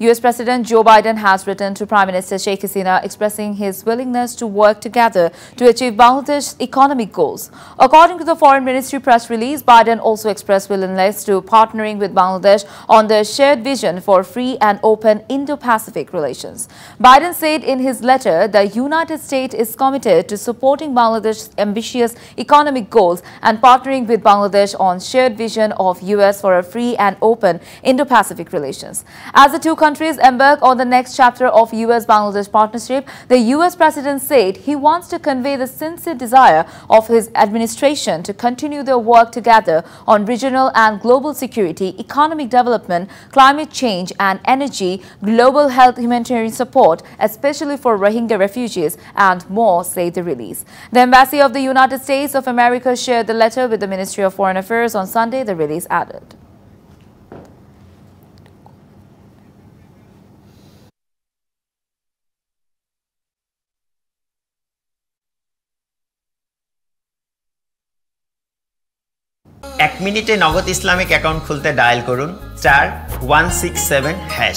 US President Joe Biden has written to Prime Minister Sheikh Hasina expressing his willingness to work together to achieve Bangladesh's economic goals. According to the Foreign Ministry press release, Biden also expressed willingness to partnering with Bangladesh on the shared vision for free and open Indo-Pacific relations. Biden said in his letter the United States is committed to supporting Bangladesh's ambitious economic goals and partnering with Bangladesh on shared vision of US for a free and open Indo-Pacific relations. As the two countries embark on the next chapter of US-Bangladesh partnership, the US president said he wants to convey the sincere desire of his administration to continue their work together on regional and global security, economic development, climate change and energy, global health humanitarian support, especially for Rohingya refugees and more, say the release. The Embassy of the United States of America shared the letter with the Ministry of Foreign Affairs on Sunday, the release added. এক মিনিটে নগদ Islamic account খুলতে dial করুন চার one six seven hash